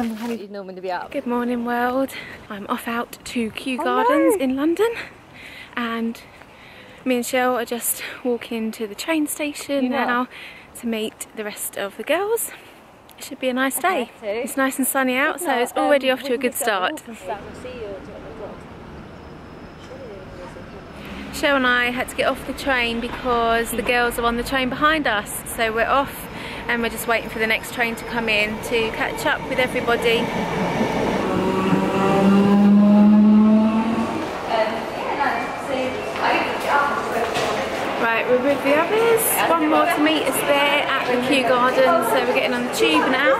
come on, you'd normally be up. Good morning world. I'm off out to Kew Gardens in London and me and Shell are just walking to the train station You now to meet the rest of the girls. It should be a nice day. too. It's nice and sunny out so it's already um, off to a good start. walk and stuff and see you at the vlog. Shell and I had to get off the train because the girls are on the train behind us. So we're off and we're just waiting for the next train to come in to catch up with everybody. Right, we're with the others. One more to meet us there at the Kew Gardens. So we're getting on the tube now.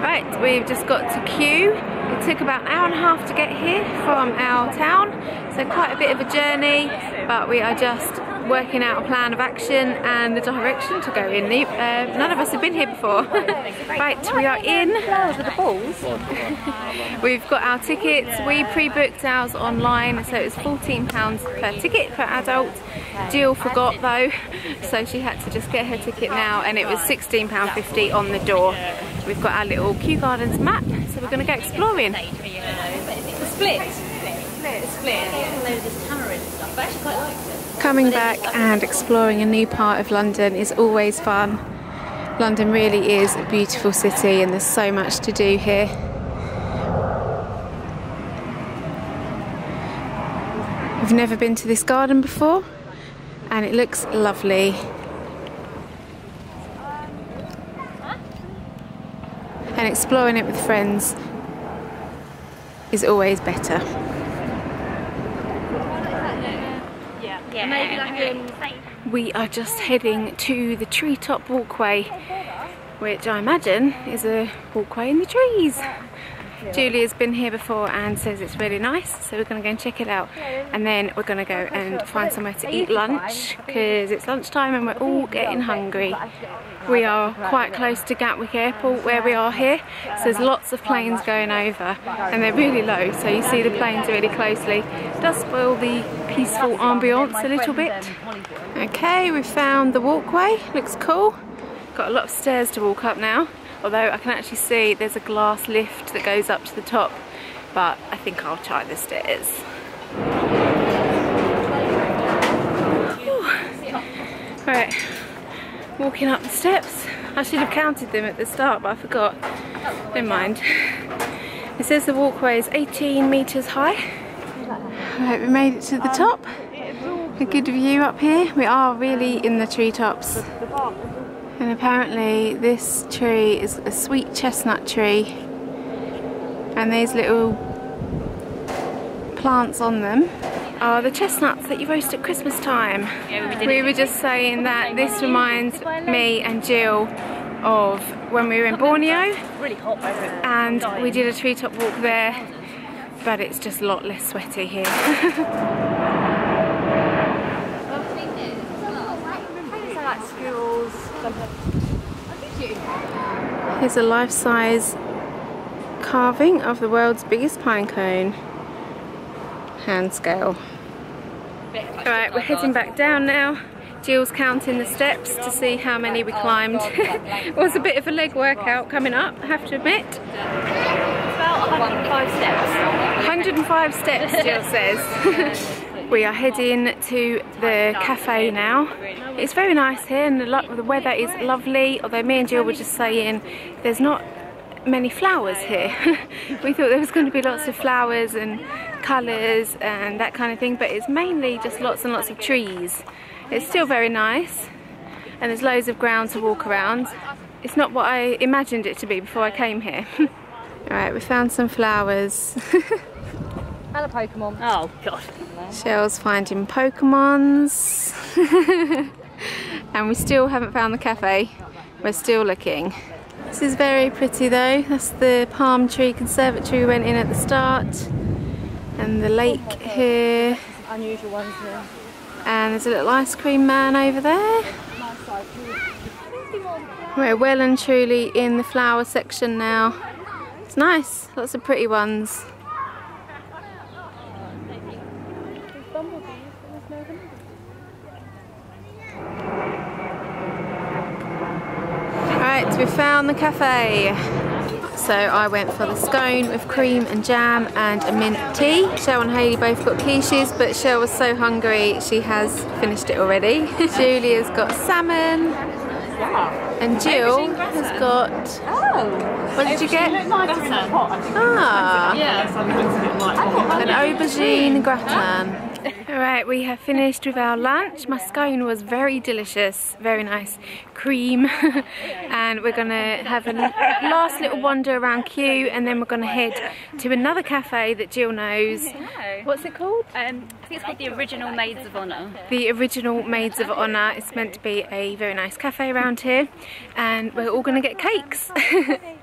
Right, we've just got to Kew. It took about an hour and a half to get here from our town, so quite a bit of a journey, but we are just working out a plan of action and the direction to go in. Uh, none of us have been here before. right, we are in. The balls. We've got our tickets. We pre-booked ours online, so it's £14 per ticket per adult. Jill forgot though, so she had to just get her ticket now, and it was £16.50 on the door. We've got our little Kew Gardens map, so we're going to go exploring. Split. Split. Split. There's this camera and stuff. I actually quite liked it. Coming back and exploring a new part of London is always fun. London really is a beautiful city, and there's so much to do here. We've never been to this garden before and it looks lovely. And exploring it with friends is always better. Yeah. Maybe like We are just heading to the treetop walkway, which I imagine is a walkway in the trees. Julia's been here before and says it's really nice, so we're going to go and check it out. And then we're going to go and find somewhere to eat lunch because it's lunchtime and we're all getting hungry. We are quite close to Gatwick Airport where we are here, so there's lots of planes going over and they're really low, so you see the planes really closely. It does spoil the peaceful ambience a little bit. Okay, we've found the walkway, looks cool. Got a lot of stairs to walk up now, although I can actually see there's a glass lift that goes up to the top, but I think I'll try the stairs. Whew. Right, walking up the steps. I should have counted them at the start, but I forgot. Never mind. It says the walkway is 18 metres high. Right, we made it to the top. A good view up here. We are really in the treetops. And apparently this tree is a sweet chestnut tree. And these little plants on them are the chestnuts that you roast at Christmas time. we were just saying that this reminds me and Jill of when we were in Borneo really hot and we did a treetop walk there but it's just a lot less sweaty here. Here's a life-size carving of the world's biggest pine cone. Hand scale. Alright, we're heading back down now. Jill's counting the steps to see how many we climbed. it was a bit of a leg workout coming up, I have to admit. About 105 steps. 105 steps, Jill says. we are heading to the cafe now. It's very nice here and the, the weather is lovely, although me and Jill were just saying there's not many flowers here. we thought there was going to be lots of flowers and colours and that kind of thing, but it's mainly just lots and lots of trees. It's still very nice and there's loads of ground to walk around. It's not what I imagined it to be before I came here. Alright, we found some flowers. And a Pokemon. Oh, God. Shell's finding Pokemons. and we still haven't found the cafe. We're still looking. This is very pretty though. That's the palm tree conservatory we went in at the start. And the lake here. Unusual ones here. And there's a little ice cream man over there. We're well and truly in the flower section now. It's nice, lots of pretty ones. Right, we found the cafe. So I went for the scone with cream and jam and a mint tea. Shell and Hayley both got quiches, but Shell was so hungry she has finished it already. Julia's got salmon. And Jill has got. Oh. What did you get? Ah. Yeah. An aubergine gratin. Alright, we have finished with our lunch. My scone was very delicious, very nice cream. and we're gonna have a last little wander around Kew and then we're gonna head to another cafe that Jill knows. What's it called? Um, I think it's called the Original Maids of Honour. The original Maids of Honour. It's meant to be a very nice cafe around here and we're all gonna get cakes.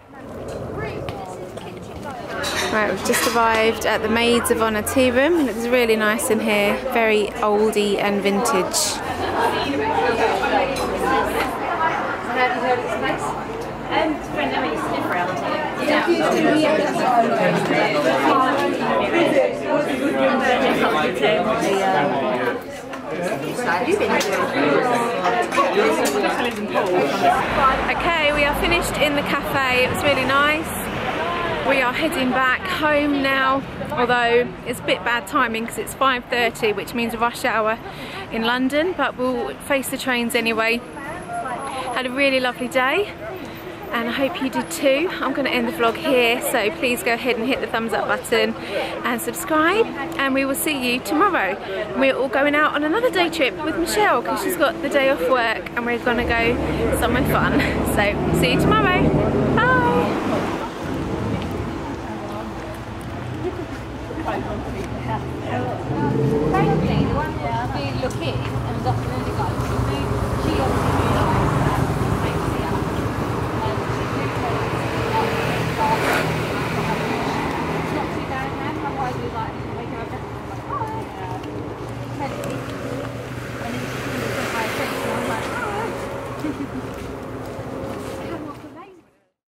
Right, we've just arrived at the Maids of Honour tea room. It looks really nice in here, very oldie and vintage. Okay, we are finished in the cafe. It was really nice. We are heading back home now, although it's a bit bad timing because it's 5.30, which means rush hour in London, but we'll face the trains anyway. Had a really lovely day and I hope you did too. I'm going to end the vlog here, so please go ahead and hit the thumbs up button and subscribe, and we will see you tomorrow. We're all going out on another day trip with Michelle because she's got the day off work and we're going to go somewhere fun. So, see you tomorrow. Currently, the one we look in and document